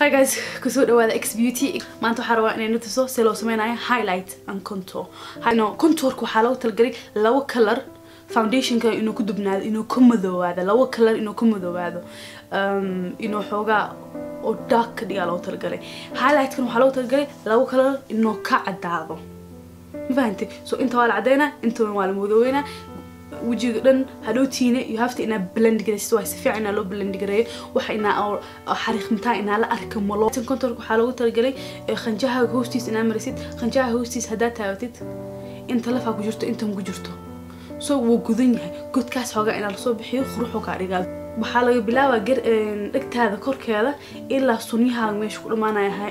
hi guys ku soo dhawaada x beauty. Maanta waxaa rabaa inaynu tuso si loo sameynayo highlight and contour. No contourka waxaa loogu talagalay labo color foundationka inuu ku dubnaado inuu ka madoowaado labo color inuu ka madoowaado. Um, inuu xoogaa oo dark ka dhigaa loogu talagalay. Highlightkan waxaa loogu talagalay labo color inuu ka cadaado. Ma fahantay so inta waa la cadeynaa inta waa la madooweynaa wejiga dhan hadhowtiina you have to inaa blend garaysid waa si fiican inaa loo blend gareeyo waxa inaa xariiqmitaa inaa la arka malo tan contourka waxaa loogu talagalay khanjaha hoostiis inaa marisid khanjaha hoostiis haddaa taabatid inta lafaa ku jirto inta ku jirto. So wuu gudan yahay godkaas xoogaa inaa la soo bixiyo quruxu kaa dhigaa waxaa laga bilaabaa dhegtaada korkeeda ilaa sunyahaaga meesha ku dhamaanaya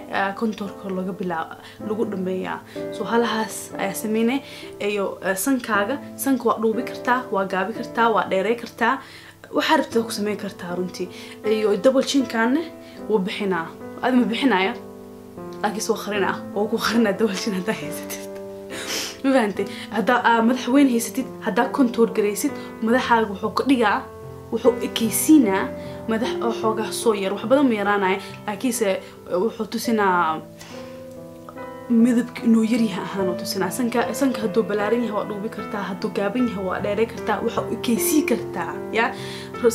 bilaaba lagu dhameeyaa. So halahaas ayaa sameynaya iyo sankaaga sanka waa dhuubi kartaa waa gaabi kartaa waa dheerey kartaa. Waxaa rabtaa ku sameyn kartaa runtii. Iyo double chinkaana wuu bixinaa. Adi ma bixinaya? Laakiinse waa qarinaa waa ku qarinaa double chin haddaa haysatid. Ma fahantay haddaa madax weyn haysatid haddaa contour garaysid madaxaaga wuxuu ka dhigaa wuxuu ekeysiinaa madax oo xoogaa soo yar. Wax badan ma yaraanaya laakiinse wuxuu tusinaa midabka inuu yaryahay ahaanuu tusinaa. Sanka sanka hadduu ballaaran yahay waa dhuubi kartaa hadduu gaaban yahay waa dheeray kartaa waxa ekeysii kartaa ya?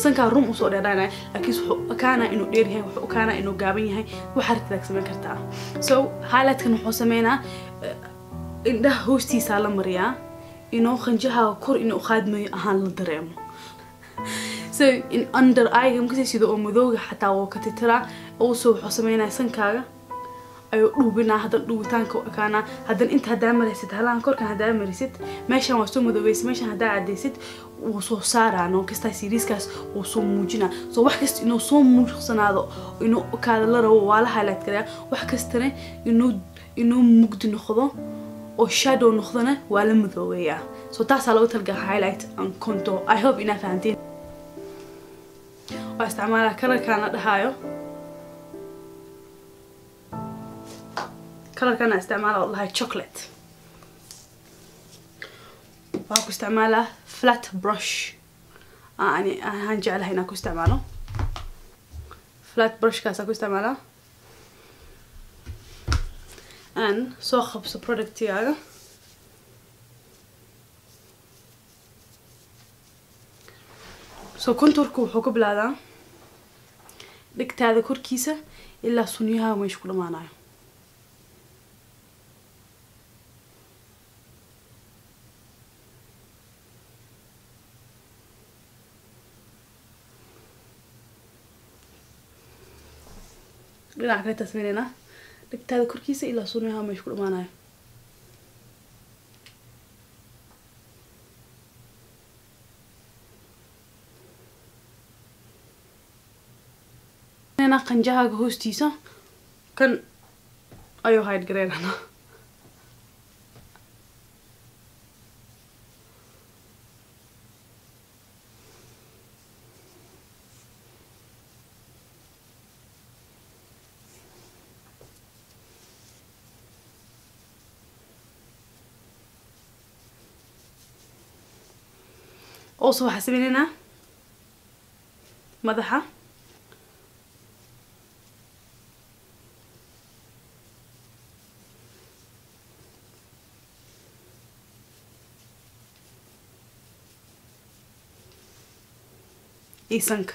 Sankaa rum u soo dheeraanaya laakiinse wuxuu ekaanaa inuu dheer yahay wuxuu ekaanaa inuu gaaban yahay waxaa rabtidaag samayn kartaa. So highlightkan wuxuu sameynaa indhaha hoostiisaa la mariyaa inuu khanjaha kor inuu qaadmayo ahaan la dareemo so in under eyega makasii sida oo madooga xataa wuu ka titiraa also wuxuu sameynaya sankaaga ayuu dhuubinaa haddan dhuubitaanka u ekaanaa haddan inta haddaa maraysid halahan korkan haddaa maraysid meeshan waa soo madoobaysid meeshan haddaa cadaysid wuu soo saaraa noo kastaa siriiskaas wuu soo muujinaa so wax kasta inuu soo muuqsanaado inuu kaada la rabo waa la highlight garaa wax kastana inuu inuu mugdi noqdo oo shadow noqdona waa la madoobeeyaa so taasaa lagu talgala highlight and contour i hope inaa fahantiin waa isticmaalaa kalarkaan la dhahaayo. Kalarkaan isticmaala oo dhahay chocolate. Waxaa ku isticmaalaa flat brush. Ani ahaan jeclahay inaan ku isticmaalo. Flat brushkaasaa ku isticmaalaa. Aan soo qabso productigaaga so contourka wuxuu ka bilaabaa dhegtaada korkiisa ilaa sunyaha meesha ku dhamaanayo dhinaca kale tasmeynayna dhegtaada korkiisa ilaa sunyaha meesha ku dhamaanayo qanjahaaga hoostiisa kan ayuu hayd gareynana also waxaa sameyneynaa madaxa iyo sanka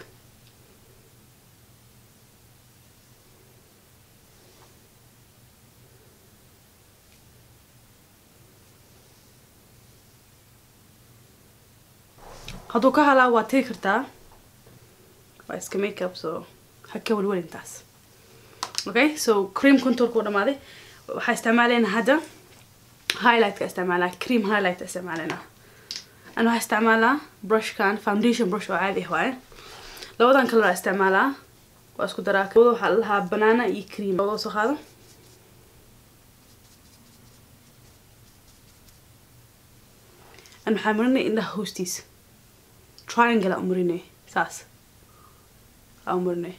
hadduu ka halaa waa tiri kartaa waa iska makeup so haka walwalintaas okay so cream contourka u dhamaaday waxaa isticmaaleyna hadda. Highlightka isticmaalaa cream highlight أنا waxaa isticmaalaa brushkan foundation brush oo caadi ah waaye labadan kale waa isticmaalaa waa isku daraa labada waxaa la lahaa banana iyo cream labada soo qaado an waxaa marinay indhaha hoostiisa triangle aan marinay saas aan marinay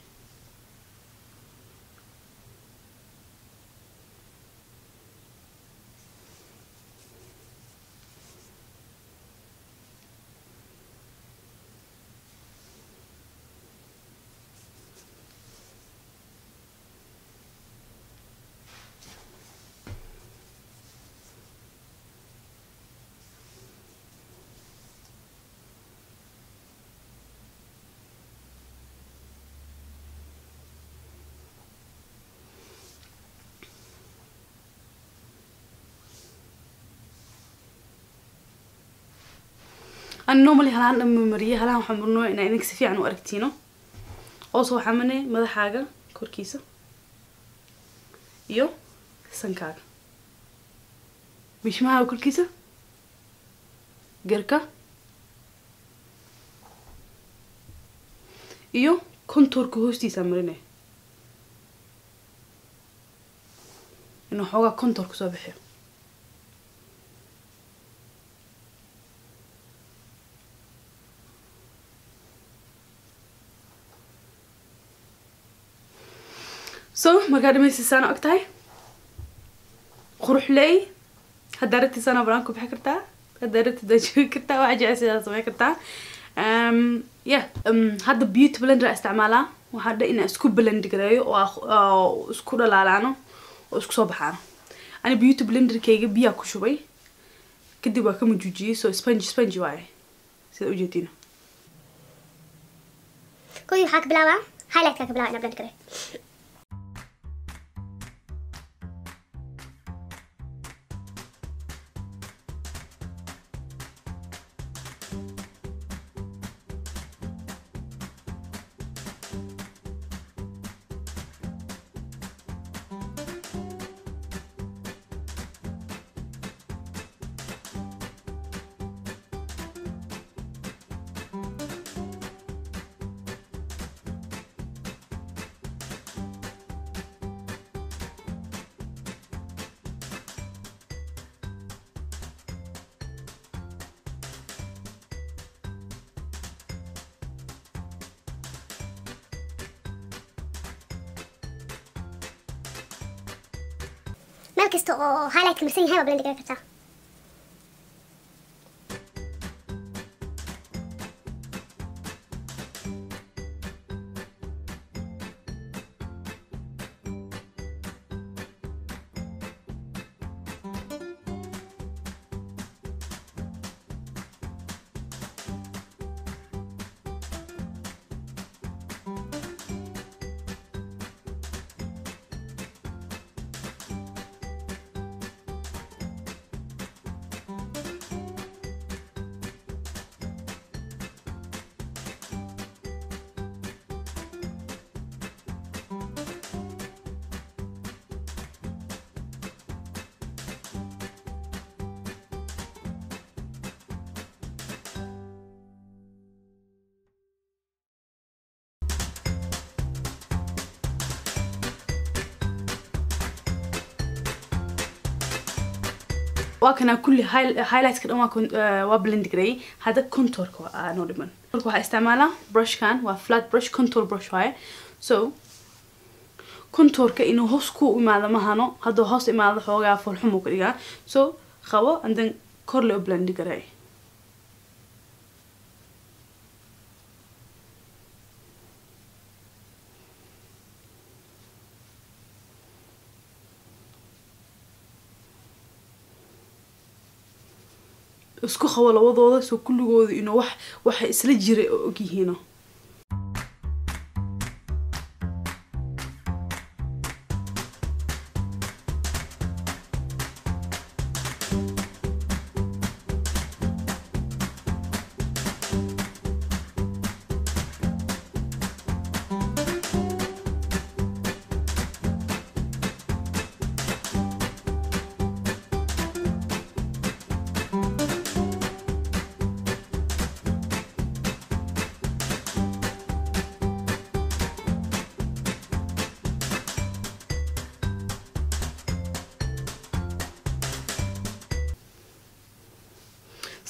ani normally dhan ma mariyay halahan waxaan marnooya inaa idinka si fiican u aragtiino. Oo soo xamane madaxaaga korkiisa iyo sankaaga. Bishmahaaga korkiisa garka iyo kontourka hoostiisa marinaya inuu xoogaa kontour ku soo bixiyo so markaa dhamaysaysaana og tahay qurux leey. Haddaa rabtiisaana balaan ku bixi kartaa. Haddaa rabtiisaa joogi kartaa. Waxaa jecel sidaa sameyn kartaa. Ehm, yeah ehm, hadda beauty blender isticmaalaa waxaa dha inaan isku blend gareeyo oo isku dhalaalaano oo isku soo baxaano. Ani beauty blenderkayga biyaa ku shubay. Kadib waa ka mujuujiyey so sponge sponge waaye. Sida ujeediina koy ka bilaabaa. Highlightkaa ka bilaaba inaa blend gareeyo kasta oo highlight marsan yahay waa blend garan waa kanaa kulli highlightka dhan waa blend gareeyay hadda contourka waa noo dhiman waxaa isticmaalaa brushkan waa flat brush contour brush waaye so contourka inuu hoos ku imaado mahano hadduu hoos imaado xoogaa foolxumuu ka dhigaa so qabo and then kor loo isku qabo labadooda soo kulligooda inuu wax waxa isla jiray oo ogyihiino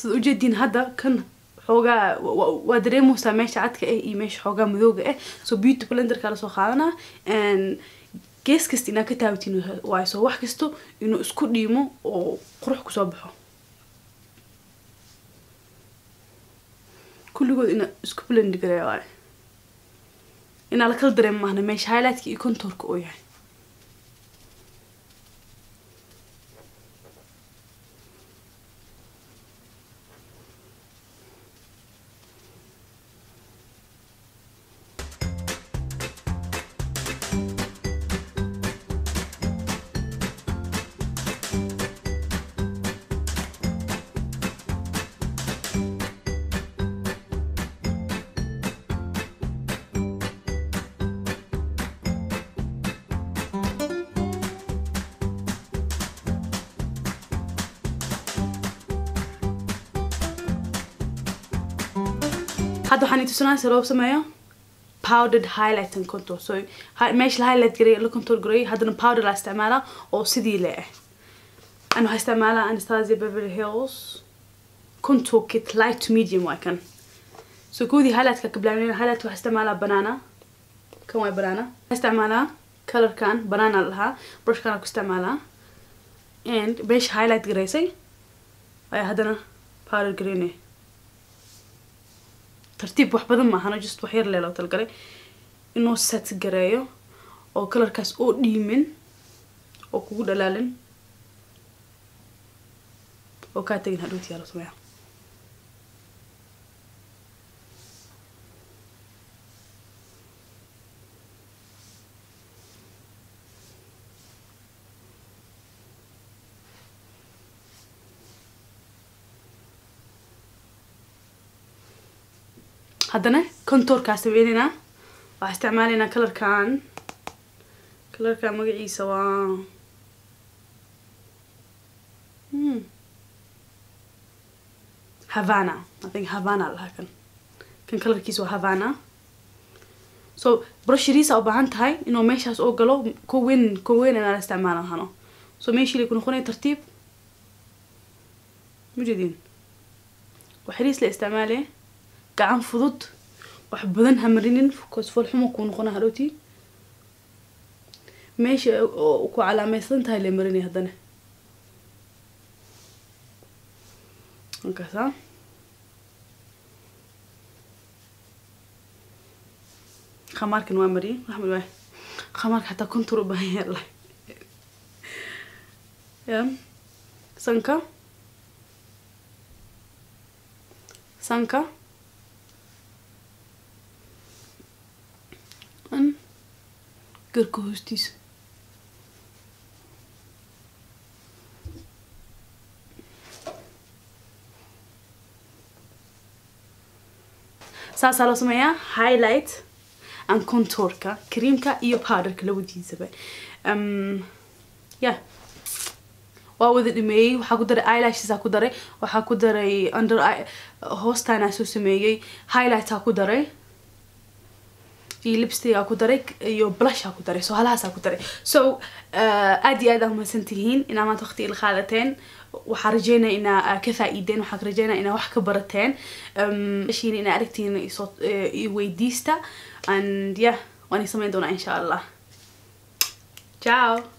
sida ujeediin hadda kan xoogaa wa- wa- waa dareemaysaa meesha cadka ah iyo meesha xoogaa madooga ah so beauty blenderka la soo qaadanaa gees kasta inaa ka taabatiin waayo so wax kasto inuu isku dhiimo oo qurux ku soo baxo. Kulligood inaa isku blend gareeya inaa lakala dareemo maahna meesha highlightka iyo contourka oo yahay hadda waxaan itusinaa se loo sameeyo powdered highlight and contour. So meesha la highlight garay la contour garay haddana powder la isticmaalaa oo sidii le ah أنا هستعملها أنستازيا بيفرلي هيلز كونتور كيت لايت تو ميديوم واكن سو كودي هالات كبلانين هالات وهستعملها بنانا. كواي بنانا؟ هستعملها كلر كان بنانا لها. برش كان هستعملها and بيش هايلايت غريسي أي هدنا بارل جريني tartiib wax badan maahano just wax yar leeloo talgalay. Inuu set gareeyo oo kalarkaas oo dhiimin oo kugu dhalaalin. Oo kaa tegin hadhowti yaa haddana contourkaa sameynayna waxaa isticmaalaynaa kalarkan. Kalarkan magaciisa waa hmm. havana. I think havana lahaa kan. Kan kalarkiisa waa havana. So u baahan tahay inuu meeshaas oo galo ku weyn ku weyn inaan isticmaala hano. So meeshii ku noqonaya tartiib. Mujeedin waxariis la isticmaalaya gacan fudud wax badan hamarinin because foolxumo kuu noqona hadhowtii meesha ku calaamaysan tahay la marinaya haddana. Markaasa. Khamaarkan waa mariyay waxmad waay khamaarka xataa kontur u yahay lah ya sanka. Sanka an garka hoostiisa saasaa loo sameeyaa highlight and contourka creamka iyo powderka labadiisaba yeah waa wada dhameeyey waxaa ku daray eyelashesaa ku daray waxaa ku daray under hoostaanaa soo sameeyey highlightaa ku daray iyo lipstigaa ku daray iyo blushaa ku daray so halahaasaa ku daray. So aad iyo aad aa mahadsan tihiin inaa maanta waqti qaadateen. Waxaa rajeynaya inaa aa ka faa'iideen waxaa rajeynaya inaa wax ka barateen. Ishiina inaa aragtiin isoo i weydiista. And yeah waan i doonaa insha allah. Ciao